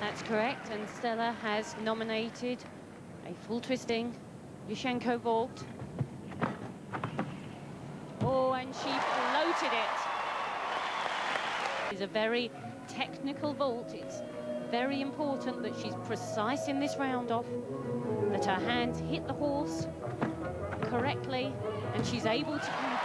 That's correct, and Stella has nominated a full twisting Yurchenko vault. Oh, and she floated it. It's a very technical vault. It's very important that she's precise in this round off, that her hands hit the horse correctly, and she's able to.